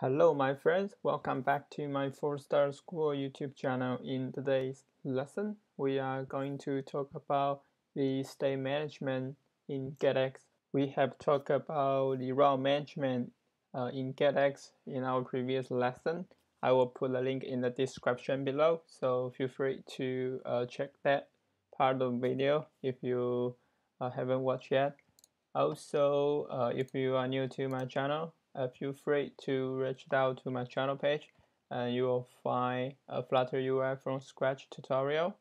Hello my friends, welcome back to my Fullstack School YouTube channel. In today's lesson, we are going to talk about the state management in GetX. We have talked about the route management uh, in GetX in our previous lesson. I will put a link in the description below, so feel free to uh, check that part of the video if you uh, haven't watched yet. Also, uh, if you are new to my channel, Uh, feel free to reach out to my channel page and you will find a Flutter UI from scratch tutorial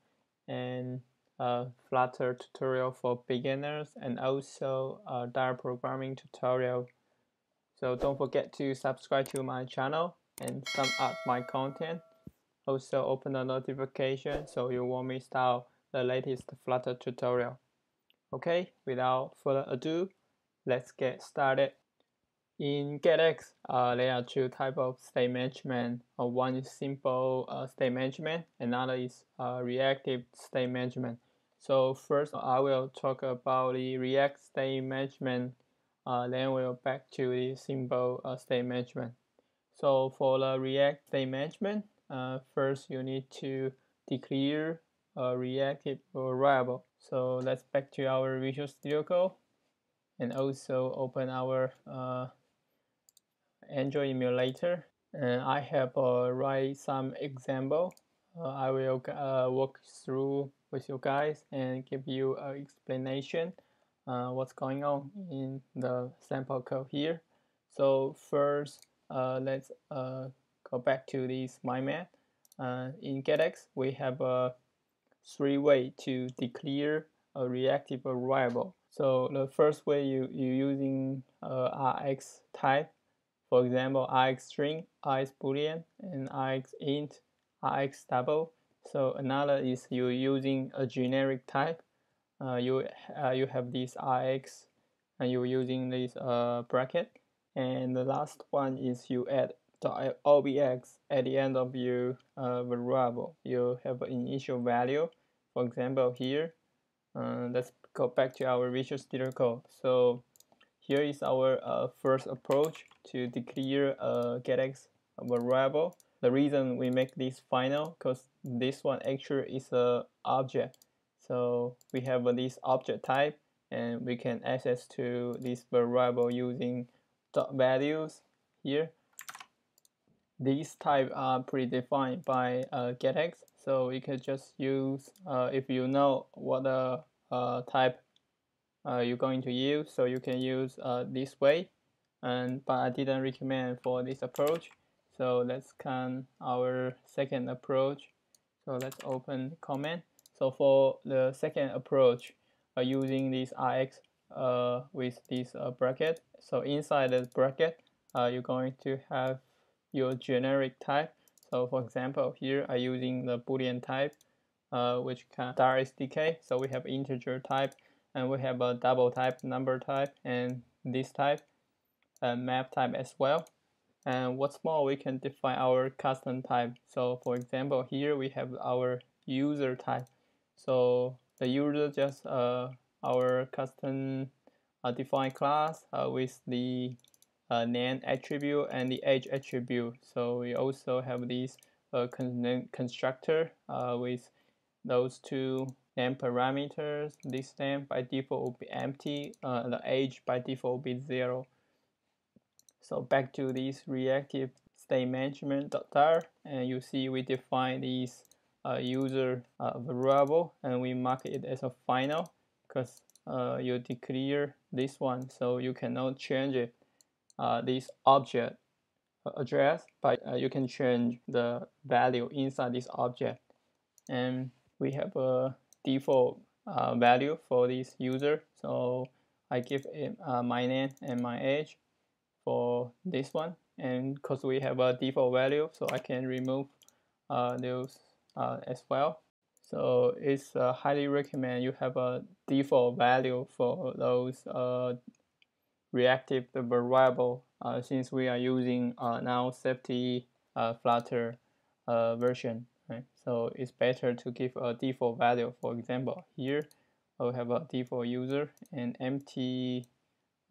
and a Flutter tutorial for beginners and also a Dart programming tutorial. So don't forget to subscribe to my channel and sum up my content. Also open the notification so you won't miss out the latest Flutter tutorial. Okay, without further ado, let's get started. In GetX, uh, there are two types of state management. Uh, one is simple uh, state management, another is uh, reactive state management. So first, I will talk about the React state management. Uh, then we'll back to the simple uh, state management. So for the React state management, first you need to declare a reactive variable. So let's back to our Visual Studio Code and also open our Android emulator. And I have uh, write some example. Uh, I will uh, walk through with you guys and give you an explanation uh, what's going on in the sample code here. So first, uh, let's uh, go back to this MyMath. Uh, in GetX, we have a three way to declare a reactive variable. So the first way you you using uh, Rx type for example, Rx string, Rx boolean, and Rx int, Rx double. So another is you using a generic type. Uh, you uh, you have this Rx, and you're using this uh, bracket. And the last one is you add the obx at the end of your uh, variable. You have an initial value. For example, here, uh, let's go back to our Visual Studio Code. So here is our uh, first approach to declare a getX variable. The reason we make this final because this one actually is a object. So we have uh, this object type and we can access to this variable using dot values here. These type are predefined by uh, getX, so you can just use uh, if you know what the uh, type uh, you're going to use so you can use uh, this way. And but I didn't recommend for this approach. So let's come our second approach. So let's open comment. So for the second approach uh, using this Rx uh, with this uh, bracket. So inside the bracket uh, you're going to have your generic type. So for example here I'm using the boolean type uh, which can Dart SDK so we have integer type and we have a double type number type and this type and map type as well. And what's more we can define our custom type. So for example here we have our user type. So the user just uh, our custom uh, defined class uh, with the uh, name attribute and the age attribute. So we also have this uh, con constructor uh, with those two name parameters. This name by default will be empty uh, the age by default will be zero. So back to this reactive state management dart and you see we define this uh, user uh, variable and we mark it as a final because uh, you declare this one. So you cannot change it uh, this object uh, address but you can change the value inside this object. And we have a default uh, value for this user. So I give it uh, my name and my age for this one. And because we have a default value so I can remove uh, those uh, as well. So it's uh, highly recommend you have a default value for those uh, reactive variable since we are using null safety flutter version right? So it's better to give a default value. For example, here I will have a default user and empty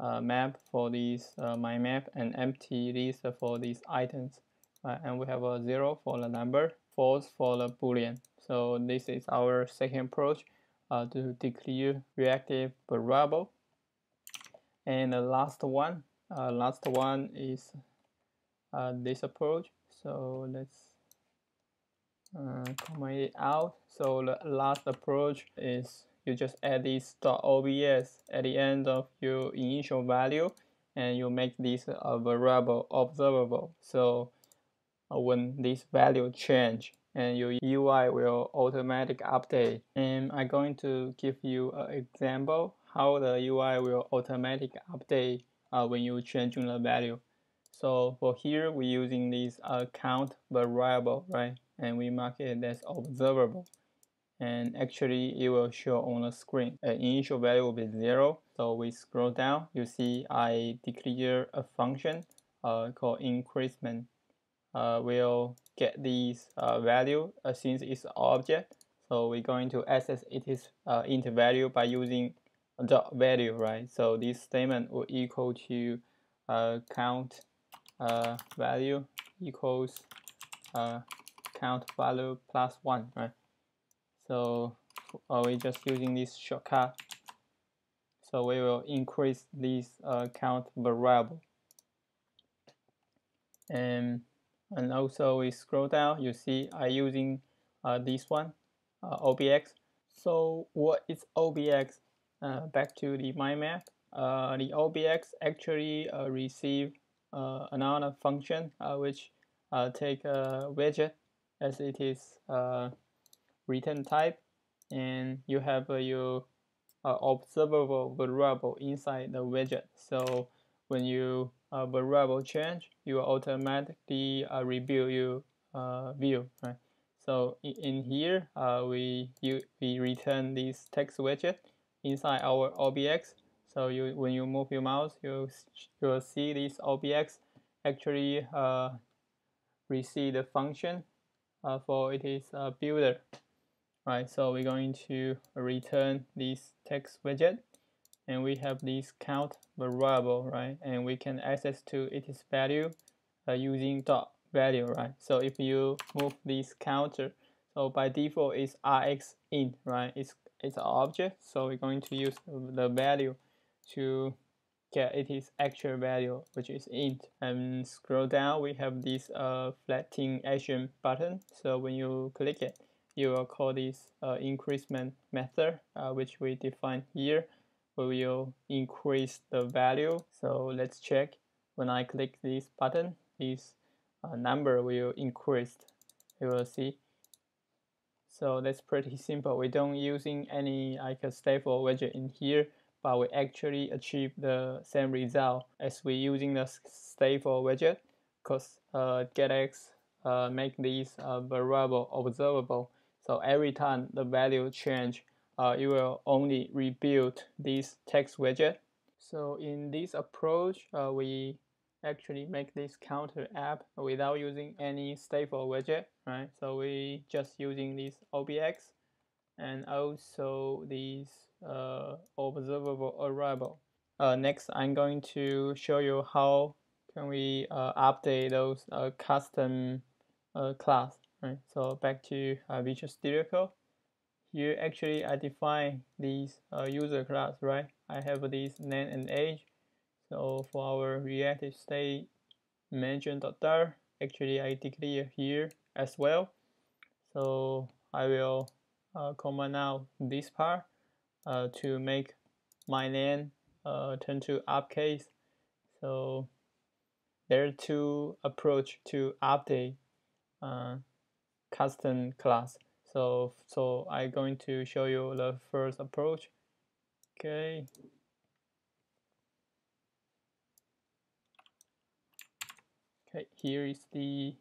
uh, map for this uh, my map and empty list for these items and we have a zero for the number false for the boolean so this is our second approach uh, to declare reactive variable and the last one uh, last one is uh, this approach so let's uh, comment it out. So the last approach is you just add this .obs at the end of your initial value and you make this a variable observable. So uh, when this value change and your UI will automatic update. And I'm going to give you an example how the UI will automatic update uh, when you change the value. So for here we're using this uh, count variable right and we mark it as observable and actually it will show on the screen. An initial value will be zero. So we scroll down, you see I declare a function uh, called increment. Uh, will get this uh, value uh, since it's an object. So we're going to access its uh, int value by using dot value, right? So this statement will equal to uh, count uh, value equals count value plus one, right? So uh, we're just using this shortcut. So we will increase this uh, count variable. And, and also we scroll down, you see I using uh, this one, uh, OBX. So what is OBX? Uh, back to the mind map. Uh, the OBX actually receive another function which take a widget as it is a return type and you have uh, your uh, observable variable inside the widget. So when you uh, variable change you will automatically uh, rebuild your uh, view right? So in here uh, we you, we return this text widget inside our OBX so you when you move your mouse you you'll see this OBX actually uh, receive the function uh, for it is a builder right? So we're going to return this text widget and we have this count variable right? And we can access to its value uh, using dot value right? So if you move this counter so by default it's rx int right? It's it's an object so we're going to use the value to get its actual value which is int and scroll down we have this uh, floating action button so when you click it you will call this uh, increment method, uh, which we define here. We will increase the value. So let's check. When I click this button, this uh, number will increase. You will see. So that's pretty simple. We don't using any like a stateful widget in here, but we actually achieve the same result as we using the stateful widget because uh, getX uh, make these uh, variable observable so every time the value change, uh, it will only rebuild this text widget. So in this approach, uh, we actually make this counter app without using any stateful widget, right? So we just using this OBX and also these uh, observable variable. Uh, next, I'm going to show you how can we uh, update those uh, custom uh, class right? So back to Visual Studio Code. Here actually I define these user class right? I have this name and age. So for our reactive state mention.dar actually I declare here as well. So I will comment out this part uh, to make my name uh, turn to uppercase so there are two approach to update uh, custom class. So, so I'm going to show you the first approach. Okay. Okay, here is the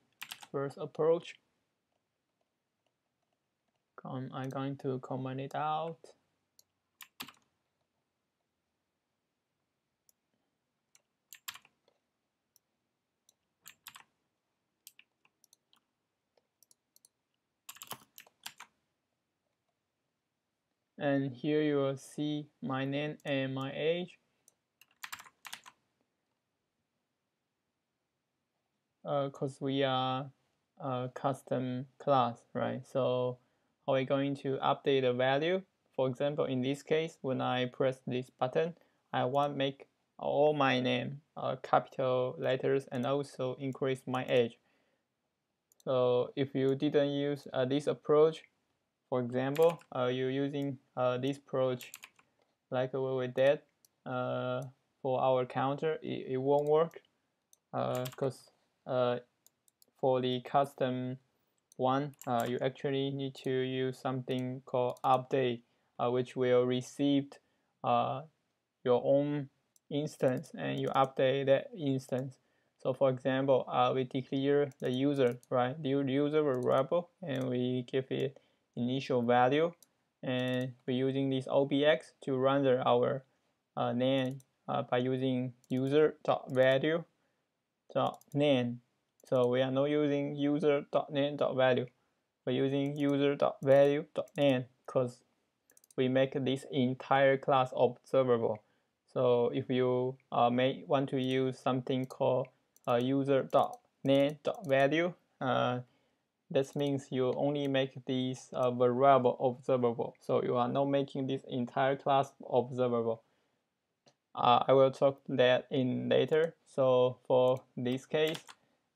first approach. I'm going to comment it out. and here you will see my name and my age because uh, we are a custom class right so are we going to update the value? For example, in this case, when I press this button, I want make all my name uh, capital letters and also increase my age. So if you didn't use uh, this approach, for example, uh, you're using uh, this approach like what we did uh, for our counter, it, it won't work because uh, for the custom one, you actually need to use something called update, which will receive your own instance and you update that instance. So for example, uh, we declare the user, right? The user variable and we give it initial value and we're using this OBX to render our uh, name uh, by using user.value name. So we are not using user.name.value. We're using user.value.name because we make this entire class observable. So if you uh, may want to use something called uh, user.name.value, uh, that means you only make this uh, variable observable. So you are not making this entire class observable. Uh, I will talk that in later. So for this case,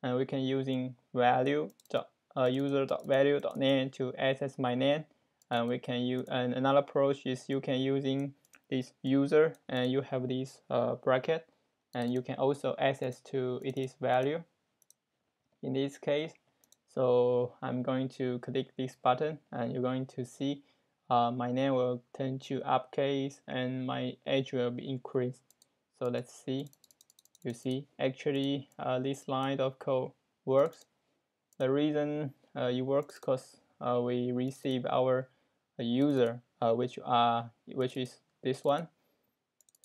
uh, we can using value dot, uh, user dot value dot name to access my name. And we can use and another approach is you can using this user and you have this uh, bracket and you can also access to its value. In this case, so I'm going to click this button and you're going to see uh, my name will turn to uppercase and my age will be increased. So let's see. You see, actually uh, this line of code works. The reason uh, it works because uh, we receive our user, uh, which are which is this one,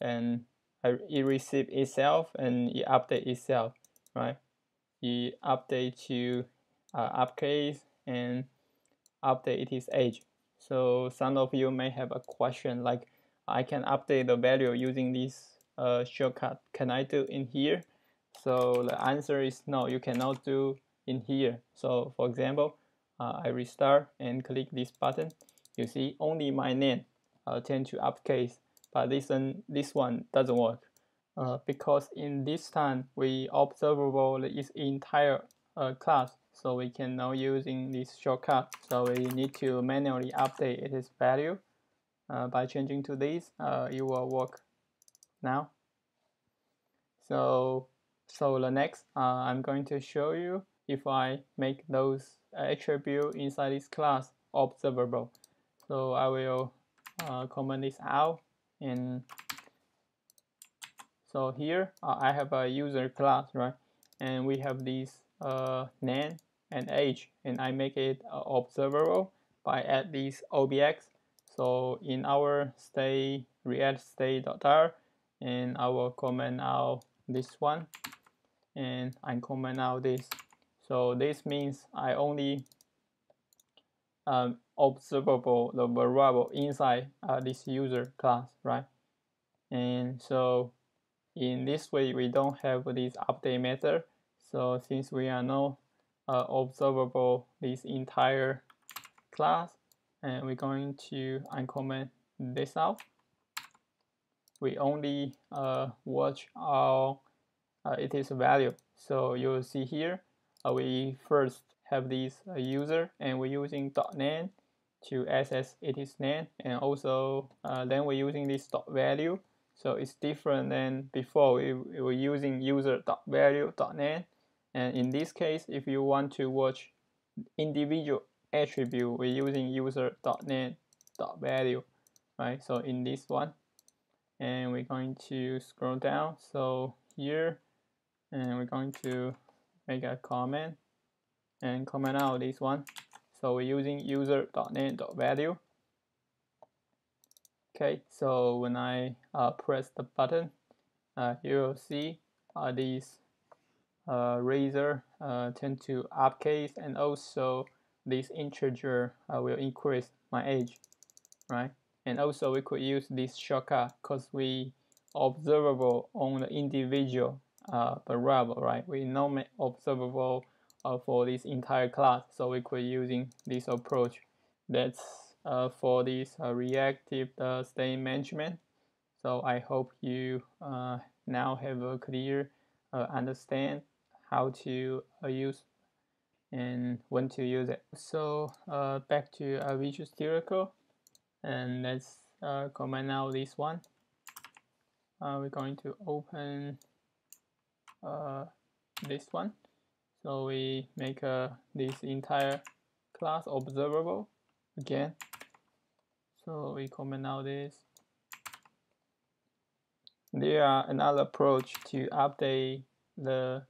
and it receive itself and it update itself, right? It update to uh, uppercase and update its age. So some of you may have a question like, I can update the value using this uh, shortcut. Can I do in here? So the answer is no, you cannot do in here. So for example, uh, I restart and click this button. You see only my name uh, tend to uppercase, but this one, this one doesn't work. Uh, because in this time we observable its entire uh, class so we can now using this shortcut so we need to manually update its value uh, by changing to this uh, it will work now. So so the next uh, I'm going to show you if I make those attribute inside this class observable. So I will uh, comment this out and so here uh, I have a user class right? And we have this uh, name and age and I make it uh, observable by add this OBX so in our state react state.dart and I will comment out this one. And I comment out this. So this means I only um, observable the variable inside uh, this user class right? And so in this way we don't have this update method. So since we are not uh, observable this entire class and we're going to uncomment this out we only uh, watch our uh, it is value so you'll see here uh, we first have this uh, user and we're using .name to access its name and also uh, then we're using this dot value. So it's different than before. We, we were using user dot value dot and in this case, if you want to watch individual attribute, we're using user.name.value, right? So in this one, and we're going to scroll down. So here, and we're going to make a comment and comment out this one. So we're using user.name.value. Okay, so when I uh, press the button, uh, you will see uh, these uh, razor uh, tend to upcase and also this integer uh, will increase my age right and also we could use this shortcut because we observable on the individual uh, variable, right? We no observable uh, for this entire class, so we could using this approach. That's uh, for this uh, reactive uh, state management. So I hope you uh, now have a clear understand how to use and when to use it. So back to Visual Studio Code, and let's comment out this one. Uh, we're going to open uh, this one. So we make uh, this entire class observable again. So we comment out this. There are another approach to update the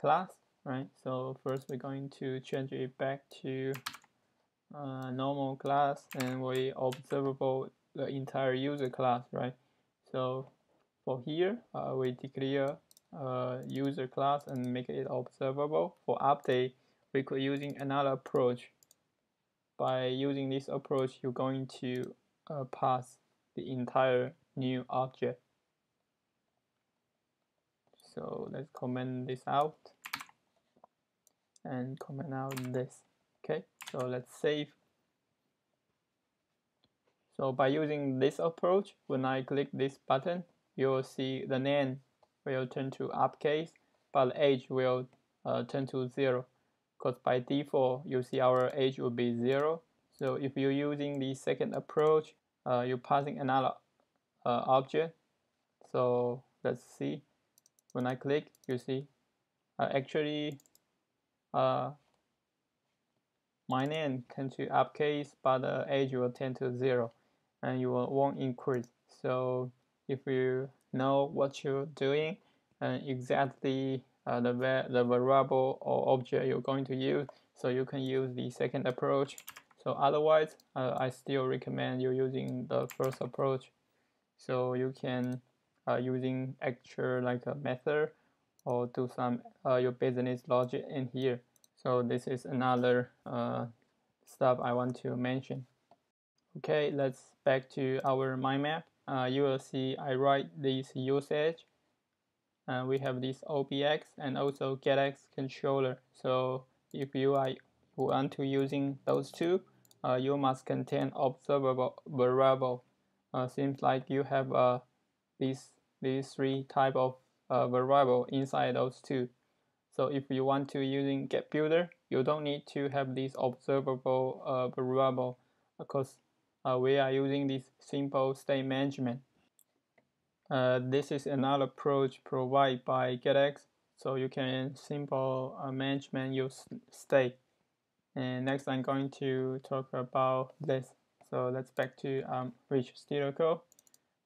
class right? So first we're going to change it back to uh, normal class and we observable the entire user class right so for here, uh, we declare a user class and make it observable. For update, we could using another approach. By using this approach, you're going to uh, pass the entire new object. So let's comment this out and comment out this. Okay, so let's save so by using this approach, when I click this button, you will see the name will turn to uppercase, but age will uh, turn to zero. Because by default, you see our age will be zero. So if you're using the second approach, uh, you're passing another uh, object. So let's see. When I click, you see, uh, actually, uh, my name can to uppercase, but the age will turn to zero and you won't increase. So if you know what you're doing and exactly uh, the, the variable or object you're going to use, so you can use the second approach. So otherwise, uh, I still recommend you using the first approach. So you can uh, using actual like a method or do some uh, your business logic in here. So this is another uh, stuff I want to mention. Okay, let's back to our mind map. Uh, you will see I write this usage. Uh, we have this OBX and also getX controller. So if you are want to using those two, uh, you must contain observable variable. Uh, seems like you have uh, these these three type of uh, variable inside those two. So if you want to using get builder, you don't need to have this observable uh, variable because uh, we are using this simple state management. Uh, this is another approach provided by GetX, so you can simple uh, management use state. And next I'm going to talk about this. So let's back to um, Visual Studio Code.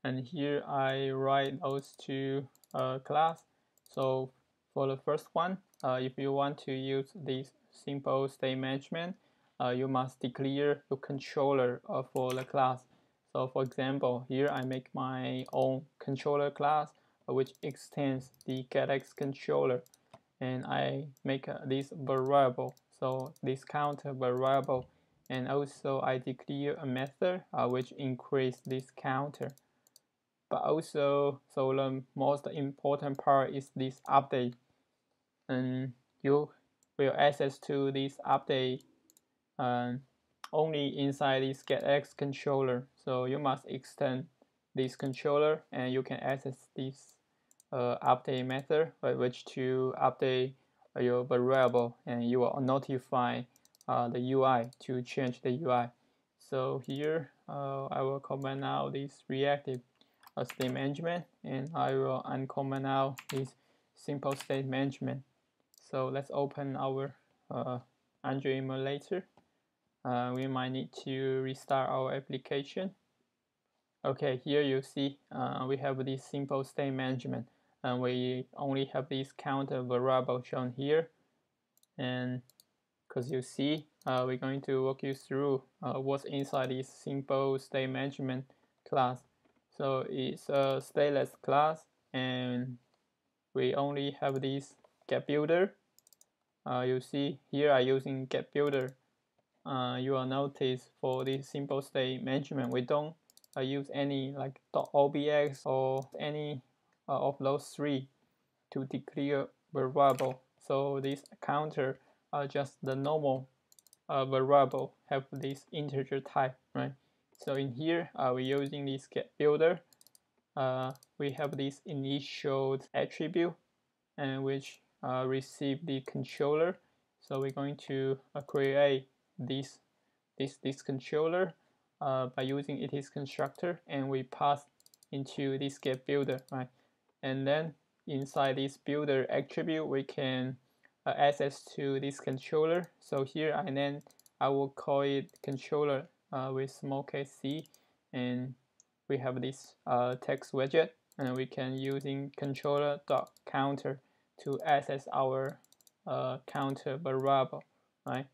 And here I write those two uh, class. So for the first one, uh, if you want to use this simple state management, uh, you must declare your controller uh, for the class. So for example, here I make my own controller class uh, which extends the getX controller and I make uh, this variable. So this counter variable and also I declare a method uh, which increase this counter. But also, so the most important part is this update and you will access to this update and only inside this getX controller. So you must extend this controller and you can access this uh, update method by which to update your variable and you will notify uh, the UI to change the UI. So here uh, I will comment out this reactive uh, state management and I will uncomment out this simple state management. So let's open our uh, Android emulator. Uh, we might need to restart our application. Okay, here you see uh, we have this simple state management and we only have this counter variable shown here. And because you see uh, we're going to walk you through uh, what's inside this simple state management class. So it's a stateless class and we only have this get builder uh, you see here I'm using get builder uh, you will notice for this simple state management, we don't uh, use any like .obx or any uh, of those three. to declare variable. So this counter are just the normal uh, variable have this integer type, right? So in here, uh, we're using this get builder. Uh, we have this initial attribute and which uh, receive the controller. So we're going to uh, create this this this controller uh, by using its constructor and we pass into this get builder, right? And then inside this builder attribute, we can uh, access to this controller. So here I then I will call it controller uh, with small case c, and we have this uh, text widget, and we can using controller dot counter to access our uh, counter variable, right?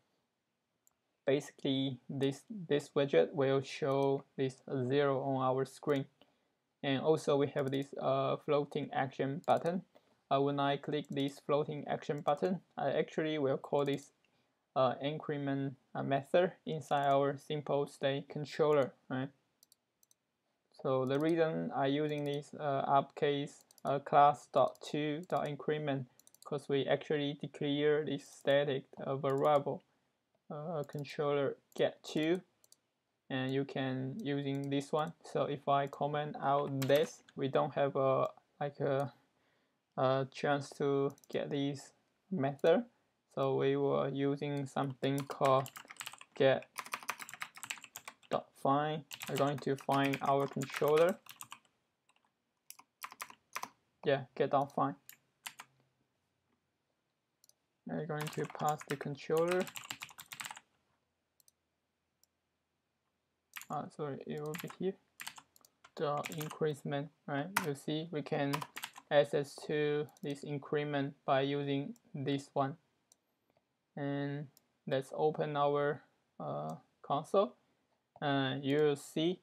Basically, this this widget will show this zero on our screen, and also we have this uh, floating action button. Uh, when I click this floating action button, I actually will call this uh, increment uh, method inside our simple state controller, right? So the reason I using this uh, uppercase uh, increment because we actually declare this static uh, variable uh, controller get to and you can using this one. So if I comment out this we don't have a like a, a chance to get this method. So we were using something called get dot find. We're going to find our controller yeah get dot find we're going to pass the controller. Uh, sorry it will be here. The increment right? You see we can access to this increment by using this one. And let's open our uh, console. And you'll see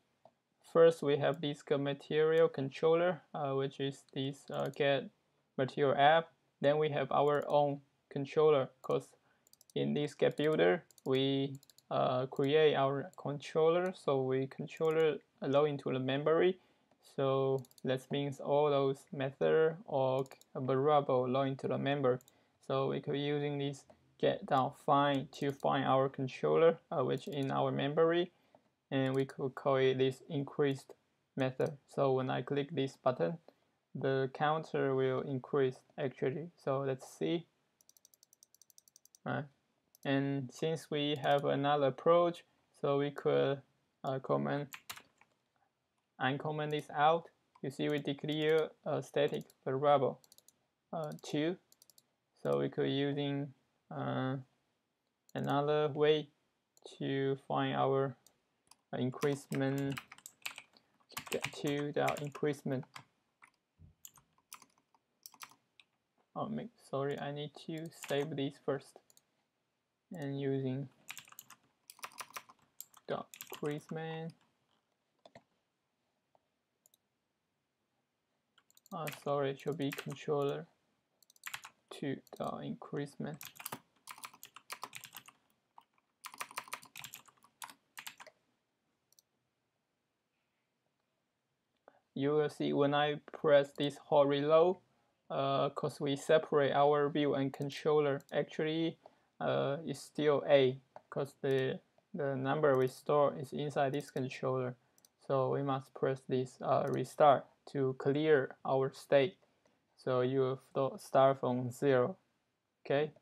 first we have this material controller uh, which is this uh, get material app. Then we have our own controller because in this get builder we uh, create our controller. So we controller allow into the memory. So that means all those method or variable allow into the memory. So we could using this get down find to find our controller uh, which in our memory and we could call it this increased method. So when I click this button the counter will increase actually. So let's see. Right and since we have another approach so we could uh, comment uncomment this out. You see we declare a static variable uh, 2 so we could using uh, another way to find our increment get to the increment oh make sorry I need to save this first. And using dot increment oh sorry it should be controller to the increment you will see when I press this hot reload because uh, we separate our view and controller actually uh, it's still A because the the number we store is inside this controller. So we must press this uh, restart to clear our state. So you start from zero okay?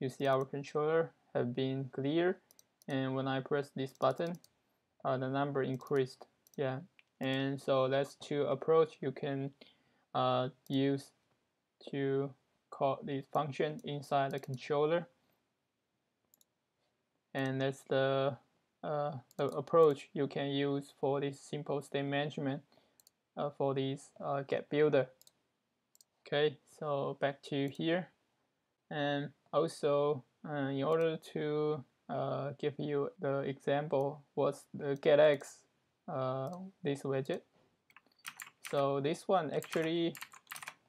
You see our controller have been clear and when I press this button uh, the number increased. Yeah and so that's two approach you can uh, use to call this function inside the controller. And that's the, uh, the approach you can use for this simple state management uh, for this uh, get builder. Okay so back to here. And also uh, in order to uh, give you the example what's the getx uh, this widget. So this one actually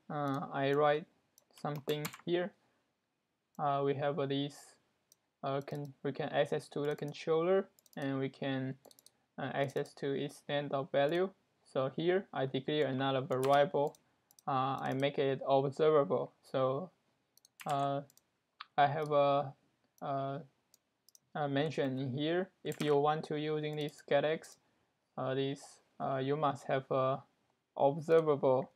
uh, I write something here. Uh, we have this uh, can we can access to the controller and we can access to its standard value. So here I declare another variable I make it observable. So I have a, mention here. If you want to using this getX, this uh, you must have a observable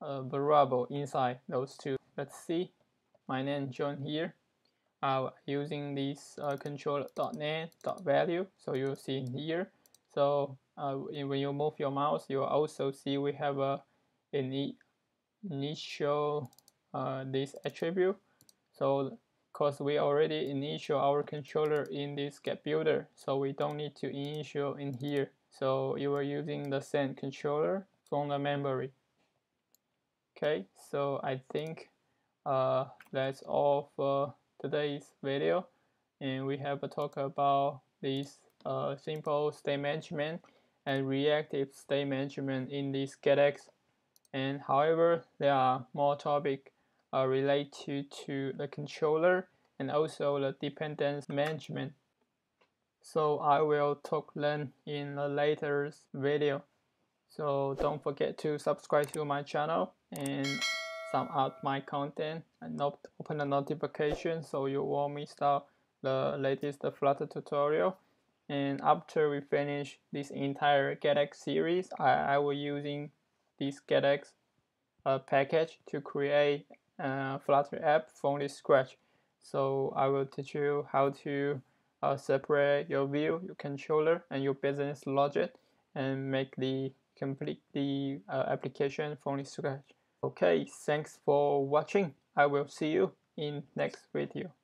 uh, variable inside those two. Let's see. My name John here. Uh, using this uh, controller.name value. So you see here. So uh, when you move your mouse, you also see we have a in initial uh, this attribute. So because we already initial our controller in this get builder, so we don't need to initial in here. So you are using the same controller from the memory. Okay, so I think uh, that's all for today's video, and we have a talk about this uh, simple state management and reactive state management in this getX and however there are more topics uh, related to the controller and also the dependence management so I will talk them in a later video so don't forget to subscribe to my channel and sum out my content and not open the notification so you won't miss out the latest Flutter tutorial and after we finish this entire getX series I, I will using this getX uh, package to create a Flutter app from the scratch. So I will teach you how to uh, separate your view, your controller, and your business logic, and make the complete the uh, application from scratch. Okay, thanks for watching. I will see you in next video.